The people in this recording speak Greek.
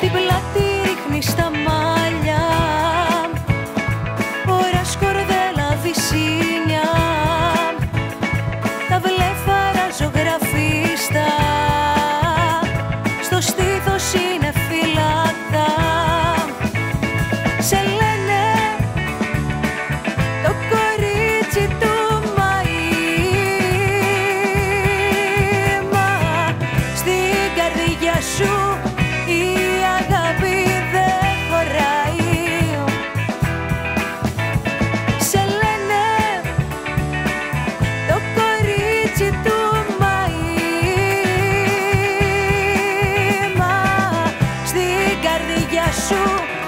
στην πλάτη ρίχνει στα μάλια Ωρα σκορδέλα βυσίνια Τα βλέφαρα ζωγραφίστα. Στο στήθος είναι φυλάτα Σε special